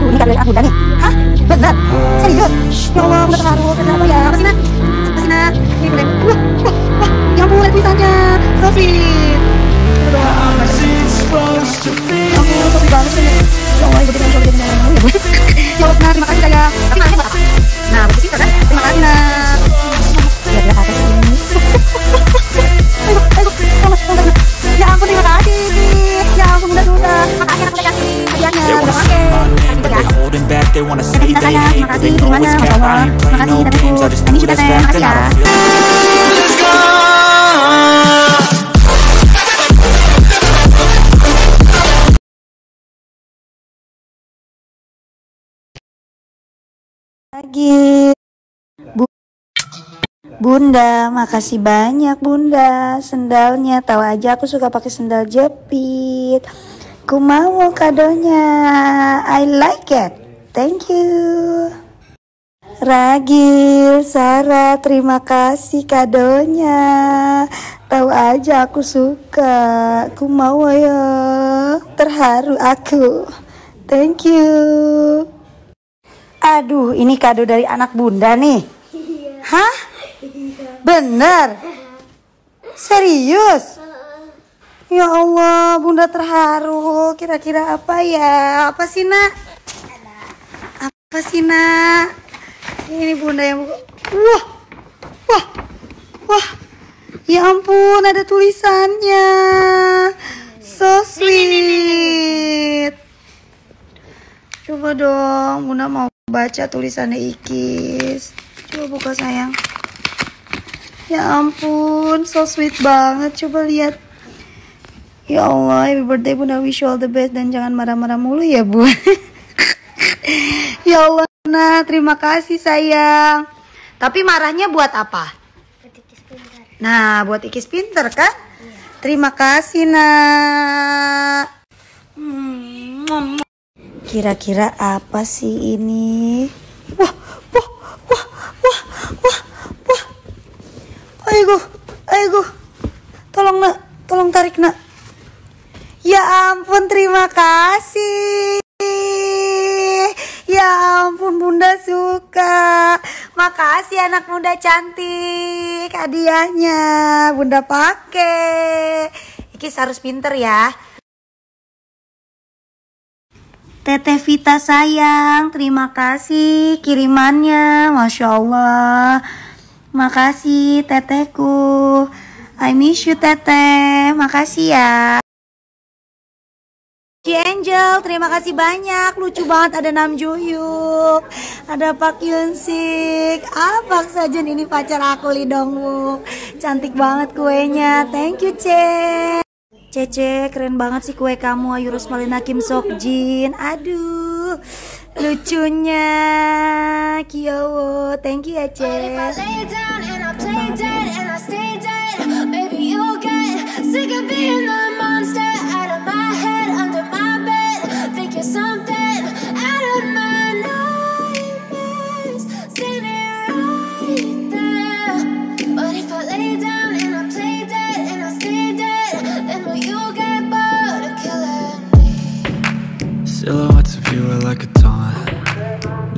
Aduh, ini bunda nih. Hah? Bener? Serius? Ya Allah, bunda terharu. Kenapa ya? Apa sih, nak? Apa sih, nak? Ini bunda. Wah, wah, wah. Ya ampun. Ya sih. Ya Ya nah, terima kasih saya. Tapi Ini this Teh. Makasih, ya. lagi Bu Bunda, makasih banyak Bunda Sendalnya, tahu aja aku suka pakai sendal jepit Ku mau kadonya I like it Thank you Ragil, Sarah, terima kasih kadonya Tahu aja aku suka Ku mau ya Terharu aku Thank you Aduh, ini kado dari anak bunda nih. Hah? Bener? Serius? Ya Allah, bunda terharu. Kira-kira apa ya? Apa sih, nak? Apa sih, nak? Ini bunda yang buka. Wah, wah, wah. Ya ampun, ada tulisannya. So sweet. Coba dong, Bunda mau baca tulisannya Ikis. Coba buka sayang. Ya ampun, so sweet banget. Coba lihat. Ya Allah, happy birthday Bunda wish you all the best dan jangan marah-marah mulu ya Bu. ya Allah, nah terima kasih sayang. Tapi marahnya buat apa? Nah, buat Ikis pinter kan? Terima kasih nak. Hmm. Kira-kira apa sih ini? Wah, wah, wah, wah, wah, wah. Ayo, ayo, tolong nak, tolong tarik nak. Ya ampun, terima kasih. Ya ampun, bunda suka. Makasih anak muda cantik. Hadiahnya bunda pakai. Ikis harus pinter ya. Teteh Vita sayang, terima kasih kirimannya, masya Allah. Makasih tetehku, I miss you teteh, makasih ya. Terima kasih banyak, lucu banget ada Nam Juhyuk, ada Pak Yun Sik, apa saja ini pacar aku Lee Dong Wook. cantik banget kuenya, thank you Ce. Cece, keren banget sih kue kamu Ayu Rusmalina Kim Sok Jin. Aduh, lucunya. Kyowo, thank you ya, Ce.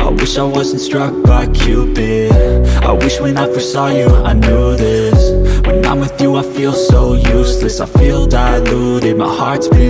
I wish I wasn't struck by Cupid. I wish when I first saw you I knew this. When I'm with you I feel so useless. I feel diluted, my heart's been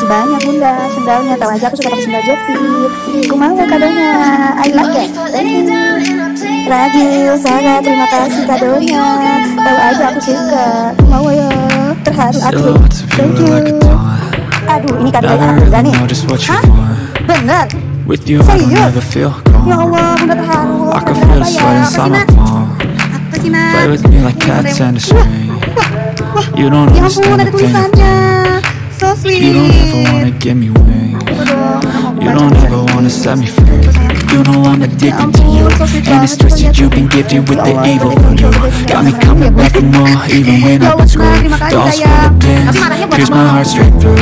kasih banyak bunda. Sendalnya tahu aja aku suka pakai sendal jepit. Aku mau ya, kadonya I like it. Thank you. Lagi usaha terima kasih kadonya tahu aja aku suka. Mau ya. Terharu aku. Thank you. aduh ini kado dari anak nih hah? bener? Serius? ya I bunda terharu. The ya? sweat apa sih palm. play with me like cats and a string you don't ya understand a thing You don't ever wanna give me wings. You don't ever wanna set me free. You know I'm addicted to you. And it's twisted you've been gifted with the evil voodoo Got me coming back for more even when I've been screwed. Dolls full of pins, pierce my heart straight through.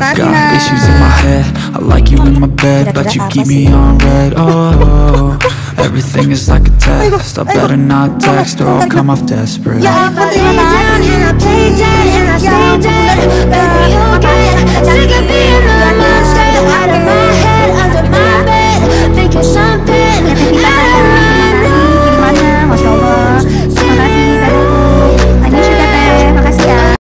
I got issues in my head. I like you in my bed But you keep me on red. Oh, Everything is like a test. I better not text or I'll come off desperate. Yeah, I put lay down and I play dead and I stay dead. Baby, you'll get sick of being